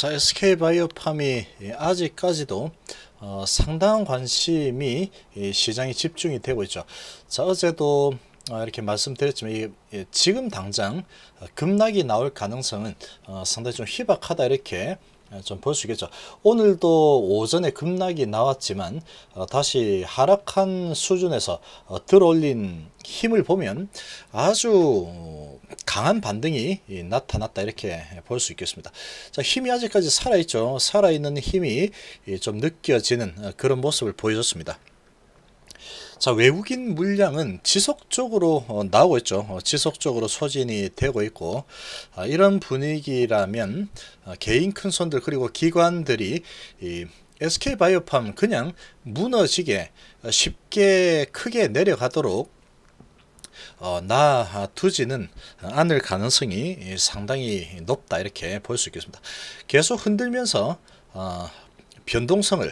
자, SK바이오팜이 아직까지도 어, 상당한 관심이 시장에 집중이 되고 있죠. 자, 어제도 어, 이렇게 말씀드렸지만 이, 예, 지금 당장 급락이 나올 가능성은 어, 상당히 좀 희박하다 이렇게 예, 좀 볼 수 있겠죠. 오늘도 오전에 급락이 나왔지만 어, 다시 하락한 수준에서 어, 들어올린 힘을 보면 아주 강한 반등이 나타났다 이렇게 볼 수 있겠습니다. 자, 힘이 아직까지 살아있죠. 살아있는 힘이 좀 느껴지는 어, 그런 모습을 보여줬습니다. 자 외국인 물량은 지속적으로 어, 나오고 있죠. 어, 지속적으로 소진이 되고 있고 아, 이런 분위기라면 아, 개인 큰 손들 그리고 기관들이 SK바이오팜 그냥 무너지게 쉽게 크게 내려가도록 어, 놔두지는 않을 가능성이 상당히 높다 이렇게 볼 수 있겠습니다. 계속 흔들면서 어, 변동성을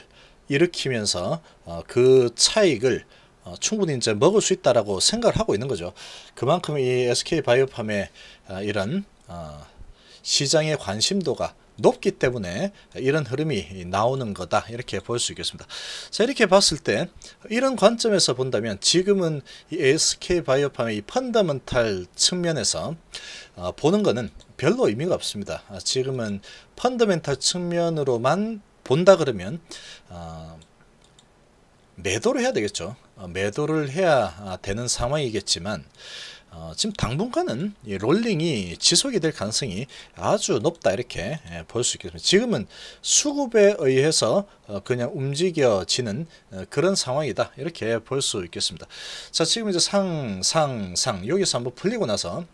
일으키면서 어, 그 차익을 어, 충분히 이제 먹을 수 있다라고 생각을 하고 있는 거죠. 그만큼 이 SK 바이오팜의 어, 이런 어, 시장의 관심도가 높기 때문에 이런 흐름이 나오는 거다 이렇게 볼 수 있겠습니다. 자 이렇게 봤을 때 이런 관점에서 본다면 지금은 이 SK 바이오팜의 이 펀더멘탈 측면에서 어, 보는 거는 별로 의미가 없습니다. 아, 지금은 펀더멘탈 측면으로만 본다 그러면 어, 매도를 해야 되겠죠. 어, 매도를 해야 아, 되는 상황이겠지만 어, 지금 당분간은 롤링이 지속이 될 가능성이 아주 높다 이렇게 예, 볼수 있겠습니다. 지금은 수급에 의해서 어, 그냥 움직여지는 어, 그런 상황이다 이렇게 볼 수 있겠습니다. 자 지금 이제 상 상 상 여기서 한번 풀리고 나서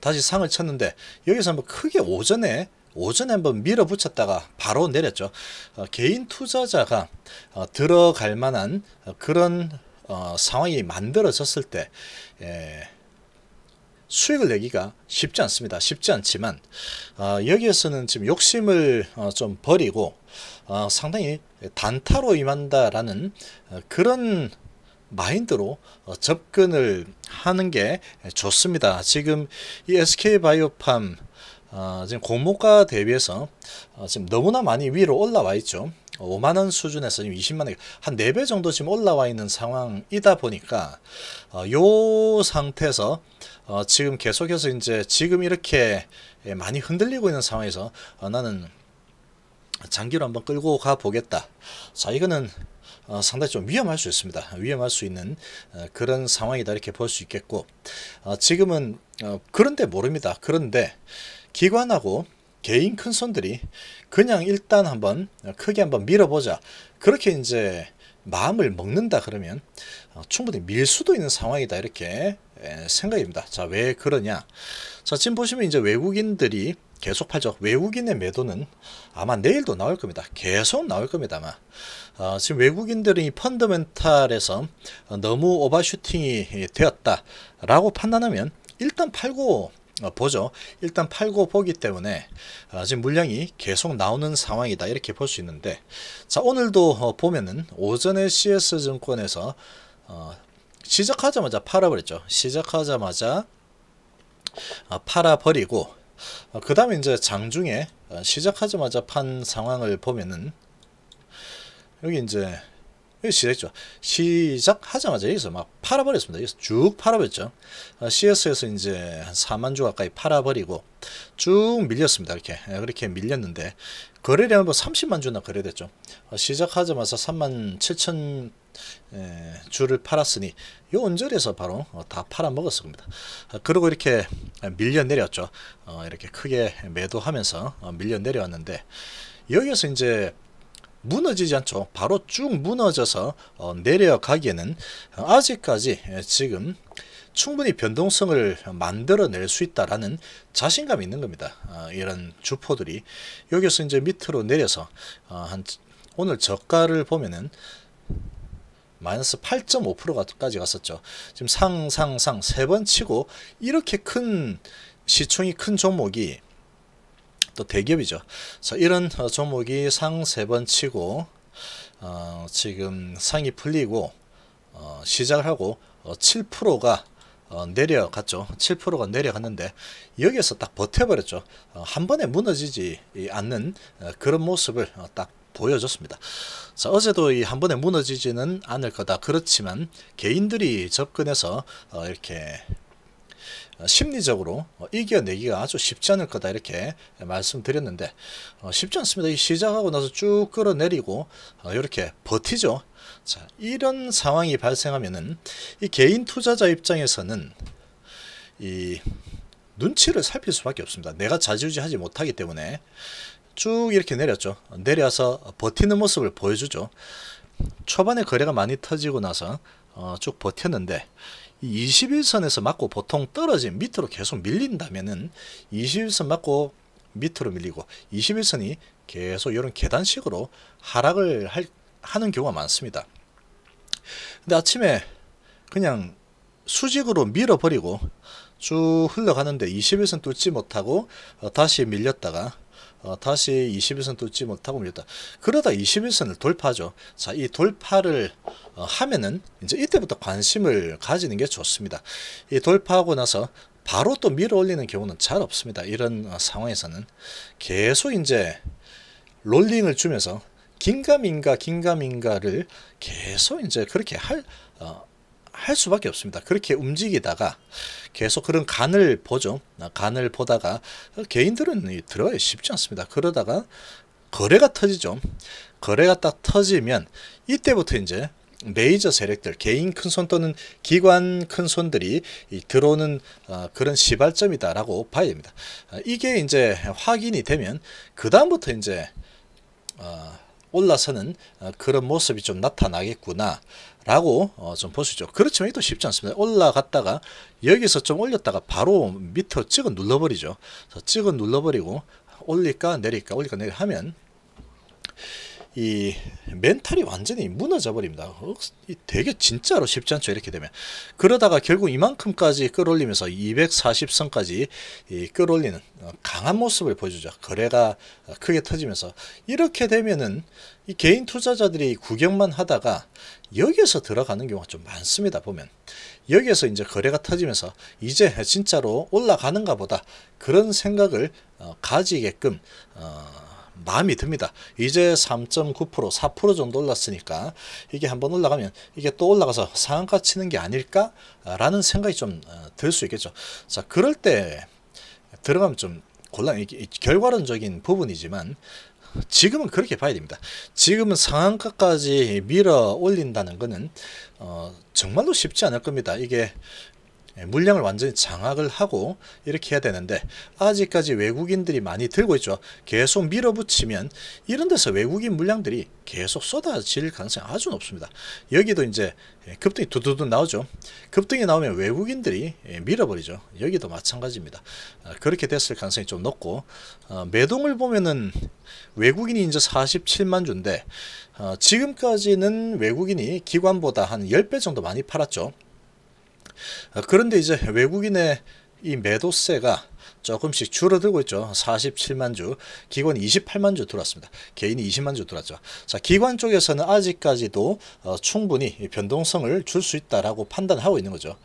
다시 상을 쳤는데 여기서 한번 크게 오전에 오전에 한번 밀어붙였다가 바로 내렸죠. 어, 개인 투자자가 어, 들어갈 만한 어, 그런 어, 상황이 만들어졌을 때 예, 수익을 내기가 쉽지 않습니다. 쉽지 않지만 어, 여기에서는 지금 욕심을 어, 좀 버리고 상당히 단타로 임한다라는 그런 마인드로 접근을 하는 게 좋습니다. 지금 이 SK바이오팜 어, 지금 공모가 대비해서 어, 지금 너무나 많이 위로 올라와 있죠. 5만원 수준에서 지금 20만원, 한 4배 정도 지금 올라와 있는 상황이다 보니까, 어, 요 상태에서, 어, 지금 계속해서 이제 지금 이렇게 많이 흔들리고 있는 상황에서, 어, 나는 장기로 한번 끌고 가 보겠다. 자, 이거는 어, 상당히 좀 위험할 수 있습니다. 위험할 수 있는 어, 그런 상황이다 이렇게 볼 수 있겠고 어, 지금은 어, 그런데 모릅니다. 그런데 기관하고 개인 큰 손들이 그냥 일단 한번 크게 한번 밀어보자. 그렇게 이제 마음을 먹는다 그러면 어, 충분히 밀 수도 있는 상황이다 이렇게 생각입니다. 자, 왜 그러냐? 자, 지금 보시면 이제 외국인들이 계속 팔죠. 외국인의 매도는 아마 내일도 나올 겁니다. 계속 나올 겁니다. 아마. 어, 지금 외국인들이 펀더멘탈에서 너무 오버슈팅이 되었다 라고 판단하면 일단 팔고 어, 보죠. 일단 팔고 보기 때문에 어, 지금 물량이 계속 나오는 상황이다 이렇게 볼 수 있는데 자 오늘도 어, 보면은 오전에 CS증권에서 시작하자마자 팔아버렸죠. 시작하자마자 팔아버리고 그 다음에 이제 장중에 시작하자마자 판 상황을 보면은 여기 이제 시작했죠. 시작하자마자 여기서 막 팔아버렸습니다. 여기서 쭉 팔아버렸죠. 어, CS에서 이제 한 4만 주 가까이 팔아버리고 쭉 밀렸습니다. 이렇게. 예, 그렇게 밀렸는데, 거래량은 뭐 30만 주나 거래됐죠. 어, 시작하자마자 3만 7천 예, 주를 팔았으니 요 언저리에서 바로 어, 다 팔아먹었을 겁니다. 그리고 이렇게 밀려 내렸죠. 이렇게 크게 매도하면서 밀려 내려왔는데 여기서 이제 무너지지 않죠. 바로 쭉 무너져서 어, 내려가기에는 아직까지 지금 충분히 변동성을 만들어낼 수 있다라는 자신감이 있는 겁니다. 어, 이런 주포들이 여기서 이제 밑으로 내려서 어, 한 오늘 저가를 보면은 마이너스 8.5%까지 갔었죠. 지금 상상상 세 번 치고 이렇게 큰 시총이 큰 종목이 또 대기업이죠. 자, 이런 어, 종목이 상 세 번 치고 어, 지금 상이 풀리고 어, 시작을 하고 어, 7%가 어, 내려갔죠. 7%가 내려갔는데 여기에서 딱 버텨버렸죠. 어, 한 번에 무너지지 않는 어, 그런 모습을 어, 딱 보여줬습니다. 자, 어제도 이 한 번에 무너지지는 않을 거다. 그렇지만 개인들이 접근해서 어, 이렇게 어, 심리적으로 어, 이겨내기가 아주 쉽지 않을 거다 이렇게 말씀드렸는데 어, 쉽지 않습니다. 이 시작하고 나서 쭉 끌어내리고 이렇게 버티죠. 자, 이런 상황이 발생하면은 이 개인 투자자 입장에서는 이 눈치를 살필 수밖에 없습니다. 내가 자지우지하지 못하기 때문에 쭉 이렇게 내렸죠. 내려서 버티는 모습을 보여주죠. 초반에 거래가 많이 터지고 나서 어, 쭉 버텼는데 이 21선에서 맞고 보통 떨어진 밑으로 계속 밀린다면은 21선 맞고 밑으로 밀리고 21선이 계속 이런 계단식으로 하락을 할, 하는 경우가 많습니다. 근데 아침에 그냥 수직으로 밀어버리고 쭉 흘러가는데 21선 뚫지 못하고 어, 다시 밀렸다가 어, 다시 21선 뚫지 못하고 밀렸다. 그러다 21선을 돌파죠. 자, 이 돌파를 어, 하면은 이제 이때부터 관심을 가지는 게 좋습니다. 이 돌파하고 나서 바로 또 밀어 올리는 경우는 잘 없습니다. 이런 어, 상황에서는 계속 이제 롤링을 주면서 긴가민가 긴가민가를 계속 이제 그렇게 할 어, 할 수밖에 없습니다. 그렇게 움직이다가 계속 그런 간을 보죠. 간을 보다가 개인들은 들어가기 쉽지 않습니다. 그러다가 거래가 터지죠. 거래가 딱 터지면 이때부터 이제 메이저 세력들, 개인 큰손 또는 기관 큰손들이 들어오는 어, 그런 시발점이다라고 봐야 됩니다. 어, 이게 이제 확인이 되면 그 다음부터 이제 어, 올라서는 어, 그런 모습이 좀 나타나겠구나 라고 어, 좀볼 수 있죠. 그렇지만 이것도 쉽지 않습니다. 올라갔다가 여기서 좀 올렸다가 바로 밑으로 찍어 눌러버리죠. 찍어 눌러버리고 올릴까 내릴까 올릴까 내릴까 하면 이 멘탈이 완전히 무너져 버립니다. 어, 되게 진짜로 쉽지 않죠. 이렇게 되면. 그러다가 결국 이만큼까지 끌어올리면서 240선까지 끌어올리는 어, 강한 모습을 보여주죠. 거래가 크게 터지면서. 이렇게 되면은 이 개인 투자자들이 구경만 하다가 여기에서 들어가는 경우가 좀 많습니다. 보면. 여기에서 이제 거래가 터지면서 이제 진짜로 올라가는가 보다. 그런 생각을 어, 가지게끔, 어, 마음이 듭니다. 이제 3.9% 4% 정도 올랐으니까 이게 한번 올라가면 이게 또 올라가서 상한가 치는 게 아닐까라는 생각이 좀 들수 어, 있겠죠. 자 그럴 때 들어가면 좀 곤란 결과론적인 부분이지만 지금은 그렇게 봐야 됩니다. 지금은 상한가까지 밀어 올린다는 것은 어, 정말로 쉽지 않을 겁니다. 이게 예, 물량을 완전히 장악을 하고 이렇게 해야 되는데 아직까지 외국인들이 많이 들고 있죠. 계속 밀어붙이면 이런 데서 외국인 물량들이 계속 쏟아질 가능성이 아주 높습니다. 여기도 이제 예, 급등이 두두두 나오죠. 급등이 나오면 외국인들이 예, 밀어버리죠. 여기도 마찬가지입니다. 아, 그렇게 됐을 가능성이 좀 높고 어, 매동을 보면은 외국인이 이제 47만 주인데 어, 지금까지는 외국인이 기관보다 한 10배 정도 많이 팔았죠. 아, 그런데 이제 외국인의 이 매도세가 조금씩 줄어들고 있죠. 47만 주, 기관 28만 주 들어왔습니다. 개인이 20만 주 들어왔죠. 자, 기관 쪽에서는 아직까지도 어, 충분히 변동성을 줄 수 있다라고 판단하고 있는 거죠.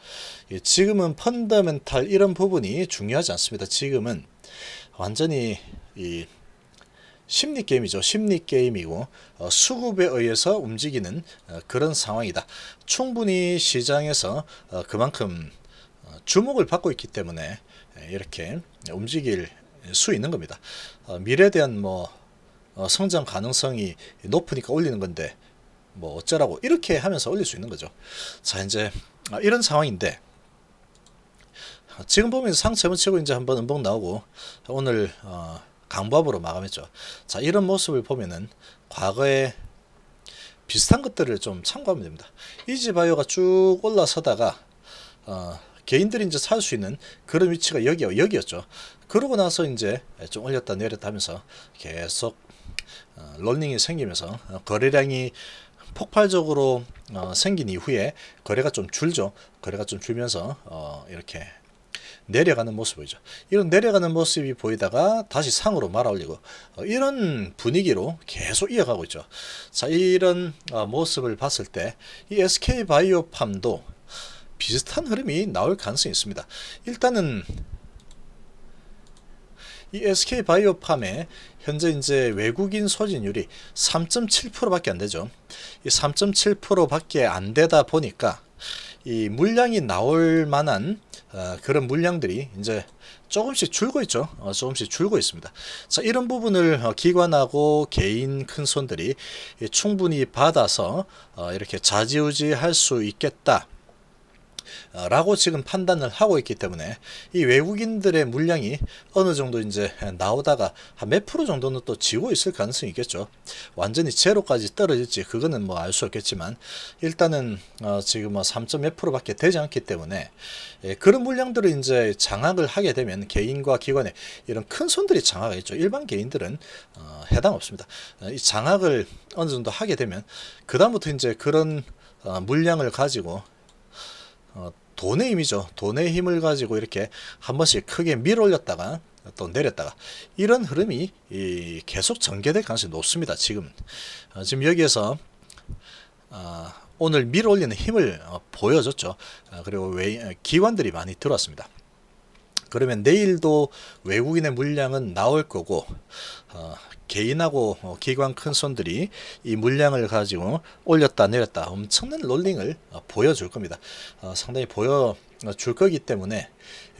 예, 지금은 펀더멘탈 이런 부분이 중요하지 않습니다. 지금은 완전히 이 심리 게임이죠. 심리 게임이고 어, 수급에 의해서 움직이는 어, 그런 상황이다. 충분히 시장에서 어, 그만큼 어, 주목을 받고 있기 때문에 이렇게 움직일 수 있는 겁니다. 어, 미래에 대한 뭐 어, 성장 가능성이 높으니까 올리는 건데 뭐 어쩌라고 이렇게 하면서 올릴 수 있는 거죠. 자 이제 아, 이런 상황인데 지금 보면 상체 한번 치고 이제 한번 음봉 나오고 오늘 어, 강법으로 마감했죠. 자, 이런 모습을 보면은 과거에 비슷한 것들을 좀 참고하면 됩니다. 이지바이오가 쭉 올라서다가 어, 개인들이 이제 살 수 있는 그런 위치가 여기 여기였죠. 그러고 나서 이제 좀 올렸다 내렸다 하면서 계속 어, 롤링이 생기면서 어, 거래량이 폭발적으로 어, 생긴 이후에 거래가 좀 줄죠. 거래가 좀 줄면서 어, 이렇게 내려가는 모습 보이죠. 이런 내려가는 모습이 보이다가 다시 상으로 말아올리고 어, 이런 분위기로 계속 이어가고 있죠. 자 이런 어, 모습을 봤을 때 이 SK 바이오팜도 비슷한 흐름이 나올 가능성이 있습니다. 일단은 이 SK 바이오팜의 현재 이제 외국인 소진율이 3.7%밖에 안 되죠. 이 3.7%밖에 안 되다 보니까 이 물량이 나올 만한 어, 그런 물량들이 이제 조금씩 줄고 있죠. 어, 조금씩 줄고 있습니다. 자, 이런 부분을 어, 기관하고 개인 큰 손들이 충분히 받아서 어, 이렇게 좌지우지 할 수 있겠다. 어, 라고 지금 판단을 하고 있기 때문에 이 외국인들의 물량이 어느 정도 이제 나오다가 한 몇 프로 정도는 또 지고 있을 가능성이 있겠죠. 완전히 제로까지 떨어질지 그거는 뭐 알 수 없겠지만 일단은 어 지금 뭐 3. 몇 프로밖에 되지 않기 때문에 예 그런 물량들을 이제 장악을 하게 되면 개인과 기관의 이런 큰 손들이 장악하겠죠. 일반 개인들은 어 해당 없습니다. 어, 이 장악을 어느 정도 하게 되면 그 다음부터 이제 그런 어 물량을 가지고 어, 돈의 힘이죠. 돈의 힘을 가지고 이렇게 한 번씩 크게 밀어 올렸다가 또 내렸다가 이런 흐름이 이 계속 전개될 가능성이 높습니다. 지금 어, 지금 여기에서 어, 오늘 밀어 올리는 힘을 어, 보여줬죠. 어, 그리고 외, 기관들이 많이 들어왔습니다. 그러면 내일도 외국인의 물량은 나올 거고 어, 개인하고 어, 기관 큰 손들이 이 물량을 가지고 올렸다 내렸다 엄청난 롤링을 어, 보여줄 겁니다. 어, 상당히 보여줄 거기 때문에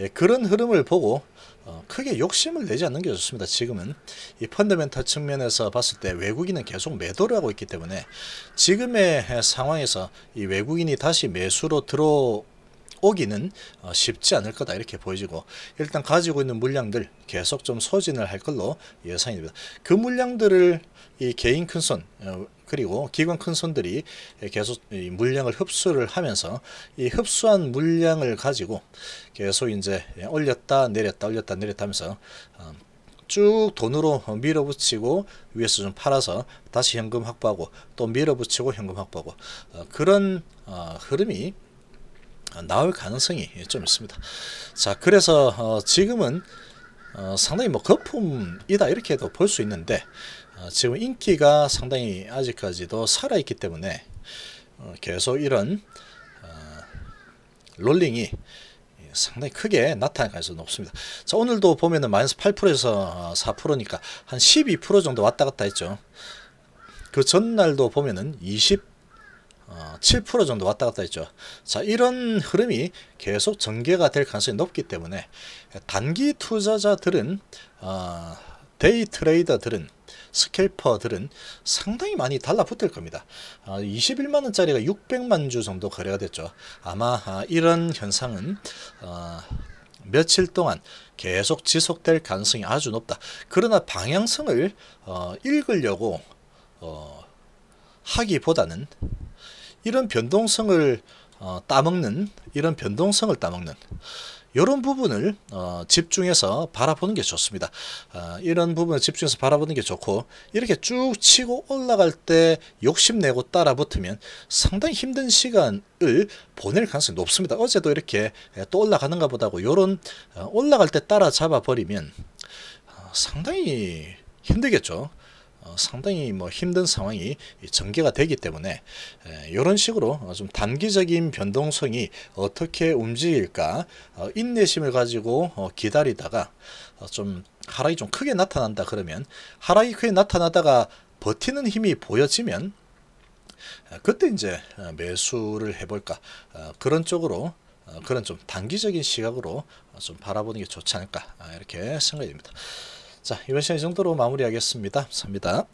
예, 그런 흐름을 보고 어, 크게 욕심을 내지 않는 게 좋습니다. 지금은 이 펀더멘탈 측면에서 봤을 때 외국인은 계속 매도를 하고 있기 때문에 지금의 상황에서 이 외국인이 다시 매수로 들어 오기는 어, 쉽지 않을 거다 이렇게 보여지고 일단 가지고 있는 물량들 계속 좀 소진을 할 걸로 예상이 됩니다. 그 물량들을 이 개인 큰손 어, 그리고 기관 큰손들이 계속 물량을 흡수를 하면서 이 흡수한 물량을 가지고 계속 이제 올렸다 내렸다 올렸다 내렸다 하면서 어, 쭉 돈으로 밀어붙이고 위에서 좀 팔아서 다시 현금 확보하고 또 밀어붙이고 현금 확보하고 그런 흐름이 나올 가능성이 좀 있습니다. 자, 그래서 어, 지금은 어, 상당히 뭐 거품이다 이렇게도 볼 수 있는데 어, 지금 인기가 상당히 아직까지도 살아 있기 때문에 어, 계속 이런 어, 롤링이 상당히 크게 나타날 가능성이 높습니다. 자, 오늘도 보면은 마이너스 8%에서 4%니까 한 12% 정도 왔다 갔다 했죠. 그 전날도 보면은 20 7% 어, 정도 왔다 갔다 했죠. 자, 이런 흐름이 계속 전개가 될 가능성이 높기 때문에 단기 투자자들은 어, day trader들은 scalper들은 상당히 많이 달라붙을 겁니다. 어, 21만 원짜리가 600만 주 정도 거래가 됐죠. 아마 아, 이런 현상은 어, 며칠 동안 계속 지속될 가능성이 아주 높다. 그러나 방향성을 어, 읽으려고 어, 하기보다는 이런 변동성을 어, 따먹는 이런 변동성을 따먹는 이런 부분을 어, 집중해서 바라보는 게 좋습니다. 어, 이런 부분을 집중해서 바라보는 게 좋고 이렇게 쭉 치고 올라갈 때 욕심내고 따라 붙으면 상당히 힘든 시간을 보낼 가능성이 높습니다. 어제도 이렇게 또 올라가는가 보다고 이런 어, 올라갈 때 따라 잡아 버리면 어, 상당히 힘들겠죠. 어, 상당히 뭐 힘든 상황이 전개가 되기 때문에 이런 식으로 어, 좀 단기적인 변동성이 어떻게 움직일까 어, 인내심을 가지고 어, 기다리다가 어, 좀 하락이 좀 크게 나타난다 그러면 하락이 크게 나타나다가 버티는 힘이 보여지면 어, 그때 이제 어, 매수를 해볼까 어, 그런 쪽으로 어, 그런 좀 단기적인 시각으로 어, 좀 바라보는 게 좋지 않을까 아, 이렇게 생각이 됩니다. 자, 이번 시간 이 정도로 마무리하겠습니다. 감사합니다.